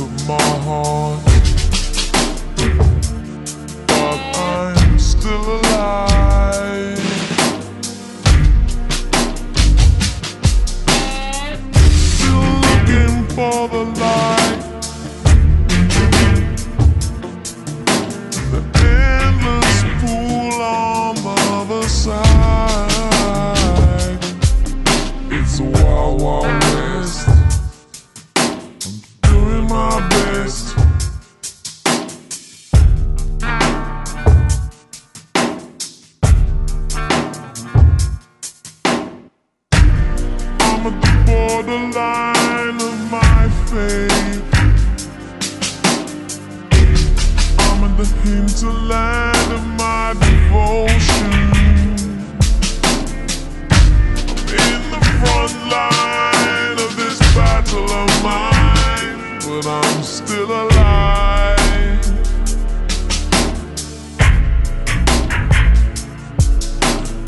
of mine. the line of my faith. I'm in the hinterland of my devotion. I'm in the front line of this battle of mine, but I'm still alive.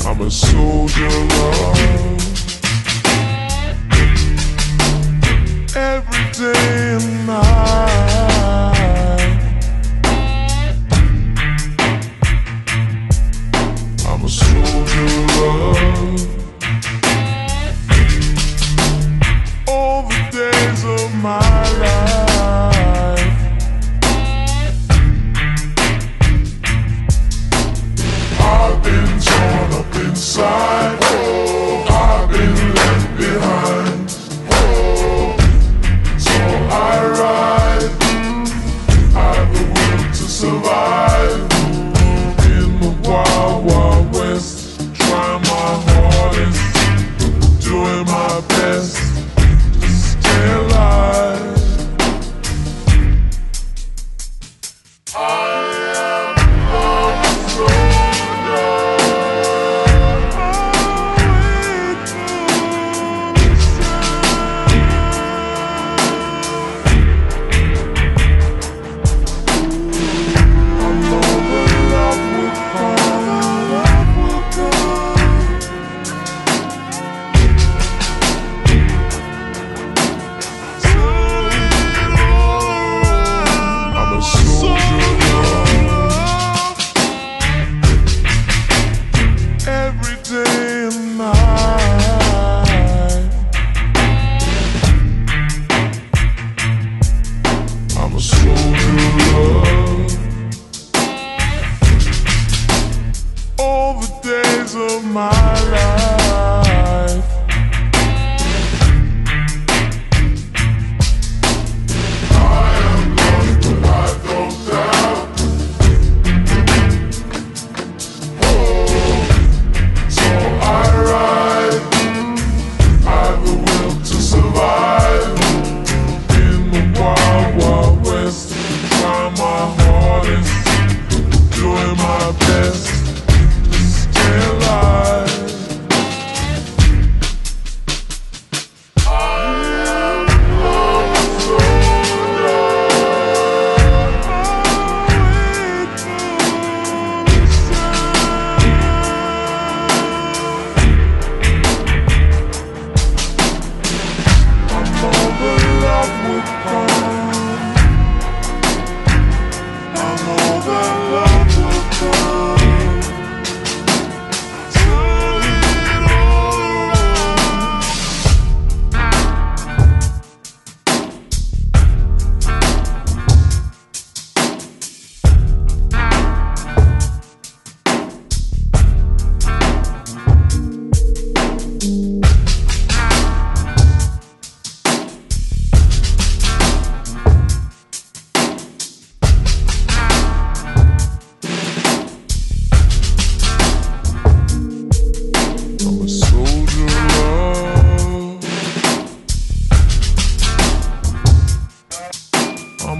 I'm a soldier of day. I'm a soldier of all the days of my life. I've been torn up inside.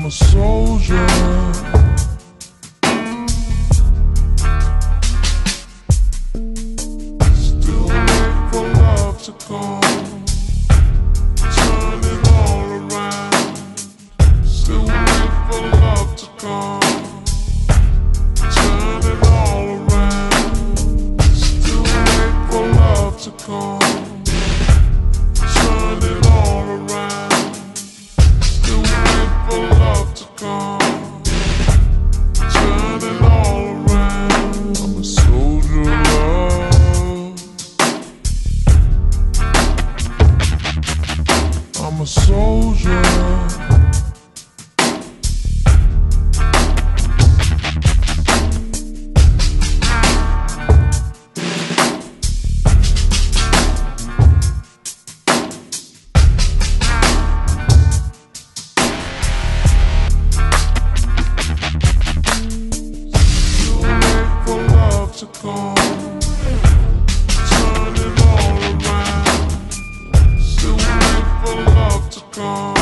a soldier. to go. more.